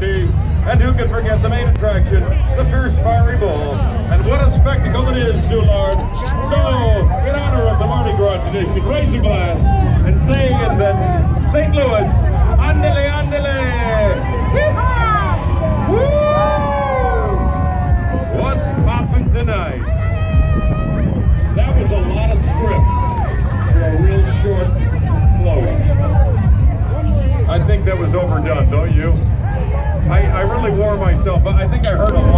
burgundy. And who can forget the main attraction, the fierce fiery bull. And what a spectacle it is, Soulard. So, in honor of the Mardi Gras tradition, raise a glass and say that St. Louis, was overdone. I, think I heard count.